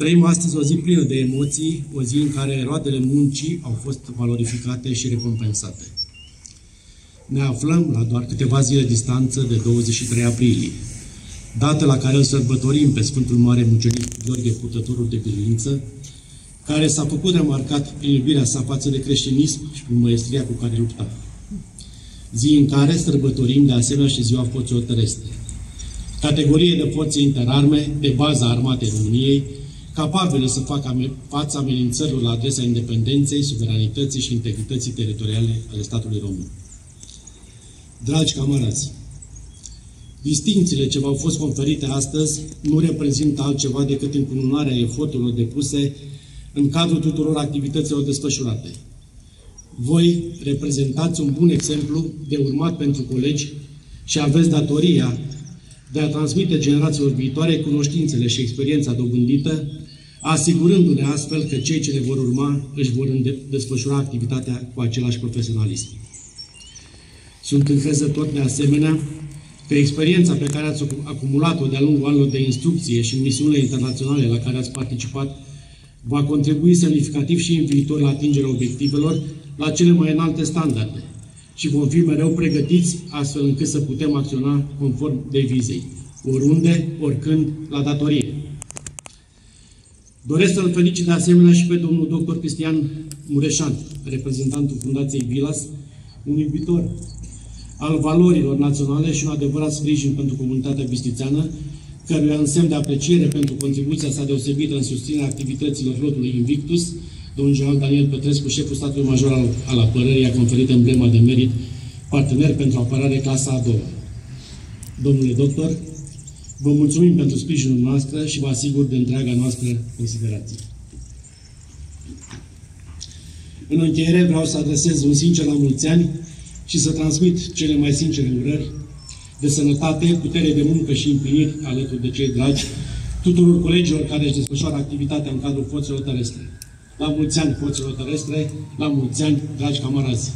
Trăim astăzi o zi plină de emoții, o zi în care roadele muncii au fost valorificate și recompensate. Ne aflăm la doar câteva zile distanță de 23 aprilie, dată la care îl sărbătorim pe Sfântul Mare Mucenic Gheorghe Purtătorul de Biruință, care s-a făcut remarcat prin iubirea sa față de creștinism și prin măestria cu care lupta. Zi în care sărbătorim de asemenea și ziua forțelor terestre, categorie de forțe interarme de baza armatei României, capabile să facă față amenințărilor la adresa independenței, suveranității și integrității teritoriale ale statului român. Dragi camarazi, distințiile ce v-au fost conferite astăzi nu reprezintă altceva decât încununarea eforturilor depuse în cadrul tuturor activităților desfășurate. Voi reprezentați un bun exemplu de urmat pentru colegi și aveți datoria de a transmite generațiilor viitoare cunoștințele și experiența dobândită, asigurându-ne astfel că cei ce le vor urma își vor desfășura activitatea cu același profesionalism. Sunt încrezător de asemenea că experiența pe care ați acumulat-o de-a lungul anilor de instrucție și în misiunile internaționale la care ați participat va contribui semnificativ și în viitor la atingerea obiectivelor la cele mai înalte standarde și vom fi mereu pregătiți astfel încât să putem acționa conform devizei, oriunde, oricând, la datorie. Doresc să-l felicit de asemenea și pe domnul dr. Cristian Mureșan, reprezentantul Fundației Vilas, un iubitor al valorilor naționale și un adevărat sprijin pentru comunitatea bistițeană, căruia însemn de apreciere pentru contribuția sa deosebită în susținerea activităților flotului Invictus, domnul general Daniel Petrescu, șeful statului major al, al apărării, a conferit emblema de merit partener pentru apărare clasa a doua. Domnule doctor, vă mulțumim pentru sprijinul noastră și vă asigur de întreaga noastră considerație. În încheiere vreau să adresez un sincer la mulți ani și să transmit cele mai sincere urări de sănătate, putere de muncă și împliniri alături de cei dragi tuturor colegilor care își desfășoară activitatea în cadrul forțelor terestre. La mulți ani, forțelor terestre, la mulți ani, dragi camarazi!